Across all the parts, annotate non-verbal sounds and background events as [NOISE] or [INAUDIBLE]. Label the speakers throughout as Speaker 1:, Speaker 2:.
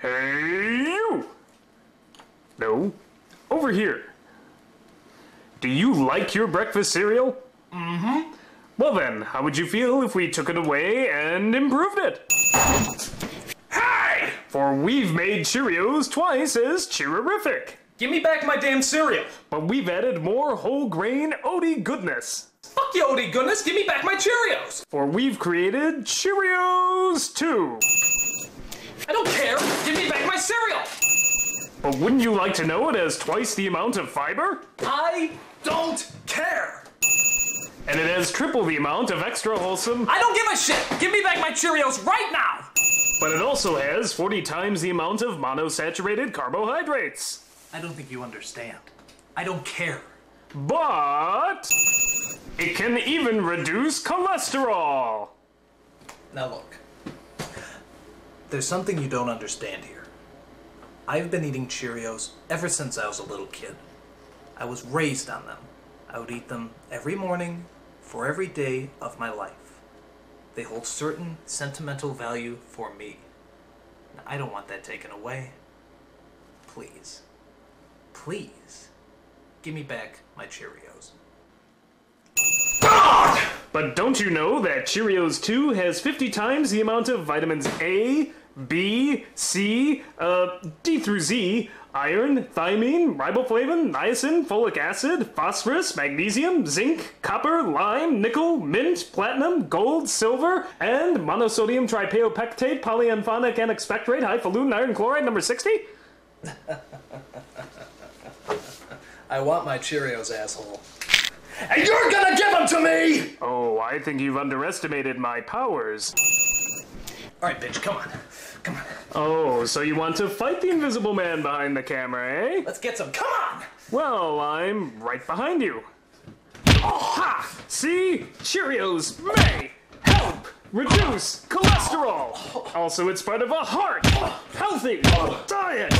Speaker 1: Hey, you! No, over here. Do you like your breakfast cereal? Mm hmm. Well then, how would you feel if we took it away and improved it? Hi! For we've made Cheerios twice as cheerific.
Speaker 2: Give me back my damn cereal.
Speaker 1: But we've added more whole grain oaty goodness.
Speaker 2: Fuck you, oaty goodness. Give me back my Cheerios.
Speaker 1: For we've created Cheerios 2.
Speaker 2: I don't care. Give me back my cereal.
Speaker 1: But wouldn't you like to know it has twice the amount of fiber?
Speaker 2: I don't care.
Speaker 1: And it has triple the amount of extra wholesome.
Speaker 2: I don't give a shit. Give me back my Cheerios right now.
Speaker 1: But it also has 40 times the amount of monosaturated carbohydrates.
Speaker 2: I don't think you understand. I don't care.
Speaker 1: But it can even reduce cholesterol.
Speaker 2: Now look. There's something you don't understand here. I've been eating Cheerios ever since I was a little kid. I was raised on them. I would eat them every morning for every day of my life. They hold certain sentimental value for me. Now, I don't want that taken away. Please. Please. Give me back my Cheerios.
Speaker 1: But don't you know that Cheerios 2 has 50 times the amount of vitamins A, B, C, uh, D through Z, iron, thiamine, riboflavin, niacin, folic acid, phosphorus, magnesium, zinc, copper, lime, nickel, mint, platinum, gold, silver, and monosodium tripaopectate, polyamphonic anexpectorate, highfalutin iron chloride number 60? [LAUGHS]
Speaker 2: I want my Cheerios, asshole. And you're gonna give them to me!
Speaker 1: Oh, I think you've underestimated my powers.
Speaker 2: Alright, bitch, come on. Come on.
Speaker 1: Oh, so you want to fight the invisible man behind the camera, eh?
Speaker 2: Let's get some. Come on!
Speaker 1: Well, I'm right behind you. Oh, ha! See? Cheerios may reduce cholesterol. Also, it's part of a heart healthy diet.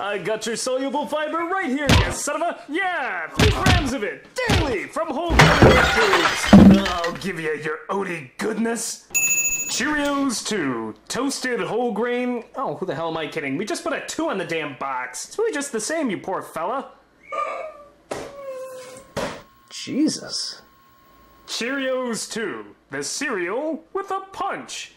Speaker 1: I got your soluble fiber right here, you son of a. Yeah, three grams of it daily from whole grain foods. I'll give you your oaty goodness. Cheerios 2. Toasted whole grain. Oh, who the hell am I kidding? We just put a 2 on the damn box. It's really just the same, you poor fella. Jesus. Cheerios 2. The cereal with a punch.